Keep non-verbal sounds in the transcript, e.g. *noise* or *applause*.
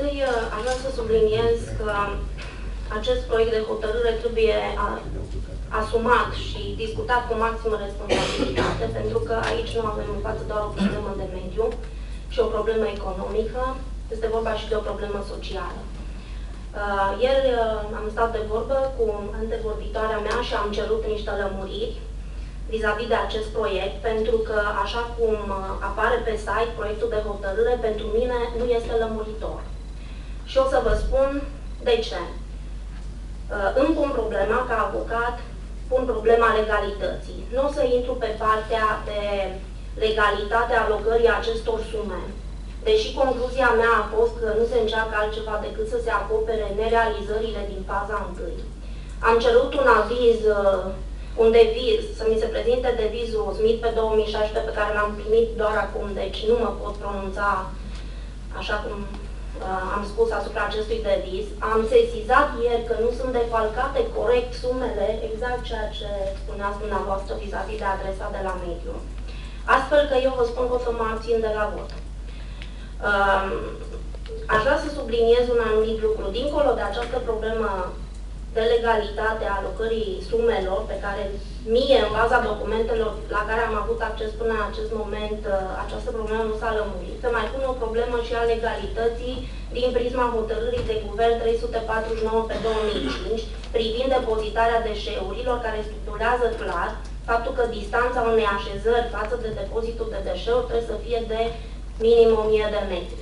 întâi aș vrea să subliniez că acest proiect de hotărâre trebuie asumat și discutat cu maximă responsabilitate, *clears throat* pentru că aici nu avem în față doar o problemă de mediu și o problemă economică, este vorba și de o problemă socială. Uh, ieri uh, am stat de vorbă cu antevorbitoarea mea și am cerut niște lămuriri vis-a-vis -vis de acest proiect, pentru că, așa cum uh, apare pe site, proiectul de hotărâre, pentru mine nu este lămuritor. Și o să vă spun de ce. Îmi pun problema, ca avocat, pun problema legalității. Nu o să intru pe partea de legalitate a alocării acestor sume, deși concluzia mea a fost că nu se încearcă altceva decât să se acopere nerealizările din faza întâi. Am cerut un aviz, uh, un deviz, să mi se prezinte devizul Smith pe 2016 pe care l-am primit doar acum, deci nu mă pot pronunța așa cum uh, am spus asupra acestui deviz. Am sesizat ieri că nu sunt defalcate corect sumele, exact ceea ce spuneați dumneavoastră vis-a-vis -vis de adresa de la mediu. Astfel că eu vă spun că o să mă abțin de la vot. Uh, aș vrea să subliniez un anumit lucru. Dincolo de această problemă de legalitate a alocării sumelor pe care mie, în baza documentelor la care am avut acces până în acest moment, uh, această problemă nu s-a lămurit. Se mai pune o problemă și a legalității din prisma hotărârii de guvern 349 pe 2005 privind depozitarea deșeurilor care stipulează clar faptul că distanța unei așezări față de depozitul de deșeuri trebuie să fie de minim 1000 de metri.